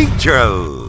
Petro.